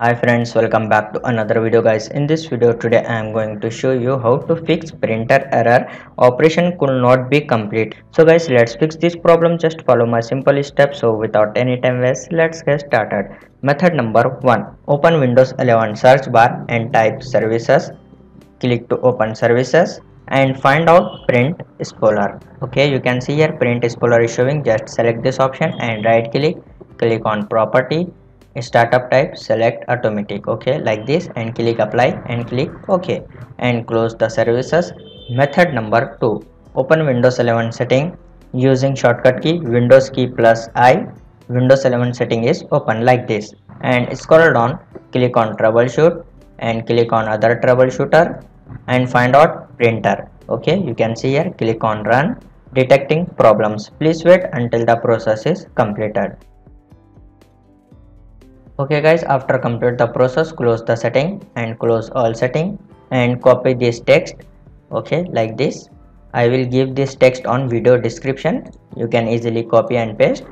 hi friends welcome back to another video guys. In this video today i am going to show you how to fix printer error. Operation could not be complete. So guys let's fix this problem. Just follow my simple steps. So without any time waste let's get started. Method number one open windows 11 search bar and type services. Click to open services and find out print spooler. Okay you can see here print spooler is showing. Just select this option and right click. Click on property startup type select automatic okay like this and click apply and click ok and close the services. Method number 2 open windows 11 setting using shortcut key windows key plus i. Windows 11 setting is open like this and scroll down click on troubleshoot and click on other troubleshooter and find out printer okay you can see here click on run detecting problems. Please wait until the process is completed okay guys after complete the process close the setting and close all setting and copy this text. Okay like this. I will give this text on video description. You can easily copy and paste.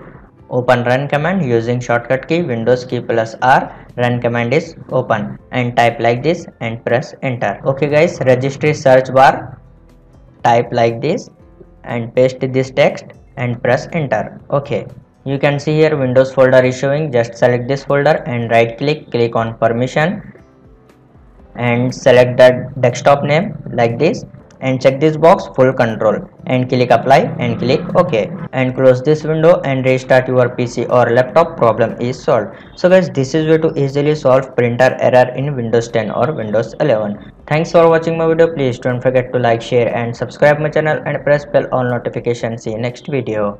Open run command using shortcut key windows key plus r. Run command is open. And type like this and press enter. Okay guys registry search bar. Type like this and paste this text and press enter. Okay you can see here windows folder is showing. Just select this folder and right click click on permission and select the desktop name like this and check this box full control and click apply and click ok. And close this window and restart your pc or laptop. Problem is solved. So guys this is way to easily solve printer error in windows 10 or windows 11 thanks for watching my video. Please don't forget to like share and subscribe my channel and press bell on notification see you next video